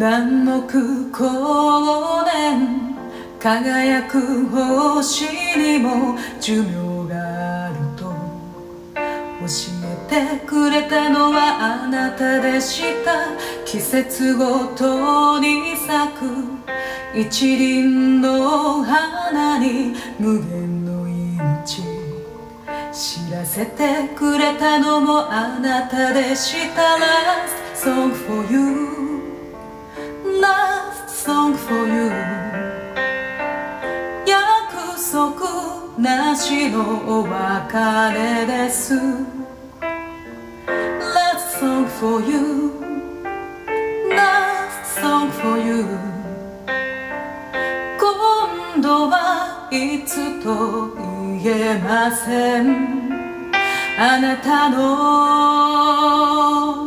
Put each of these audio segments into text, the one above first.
南国光年輝く星にも寿命があると。教えてくれたのはあなたでした。季節ごとに咲く。一輪の花に無限の命。知らせてくれたのもあなたでした。Last song for you Last song for you 約束なしのお別れです Last song for you Last song for you 今度はいつと言えませんあなたの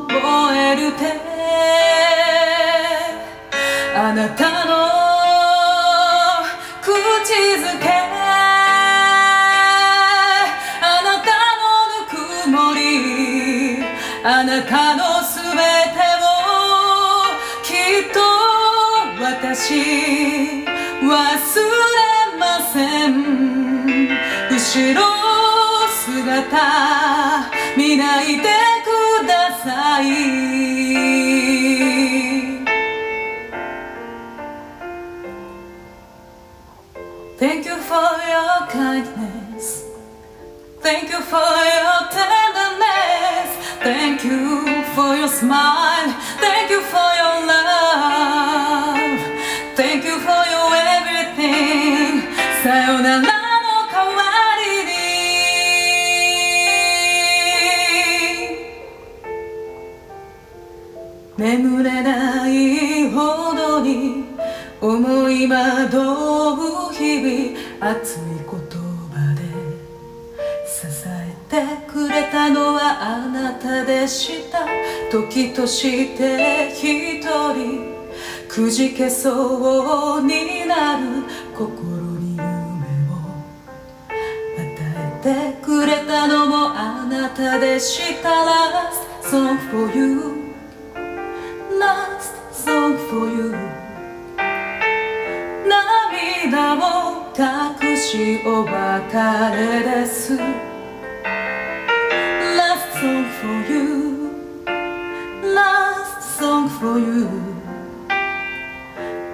燃える手あなたの口づけ。あなたのぬくもり。あなたのすべてをきっと私忘れません。後ろ姿見ないでください。Thank you for your kindness. Thank you for your tenderness. Thank you for your smile. Thank you for your love. Thank you for your everything. さよならの代わりに眠れないほどに い思い惑う日々熱い言葉で支えてくれたのはあなたでした。時として一人。くじけそうになる心に夢を与えてくれたのもあなたでした。Last song for you Last song for you 隠しお別れです。Last song for you. Last song for you.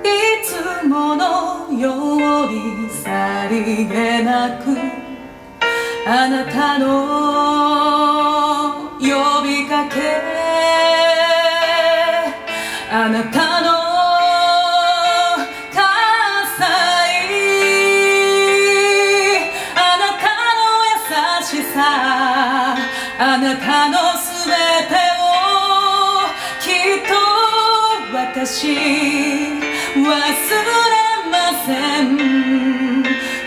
いつものようにさりげなくあなたの呼びかけ。あなたさあなたのすべてをきっと私忘れません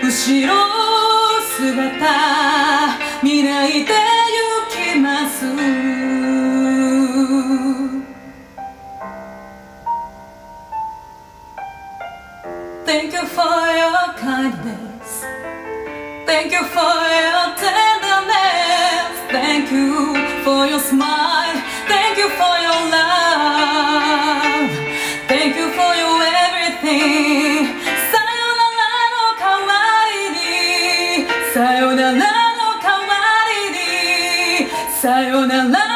後ろ姿見ないで行きます Thank you for your kindness. Thank you for your tenderness. Thank you for your smile. Thank you for your love. Thank you for your everything. さよならの代わりに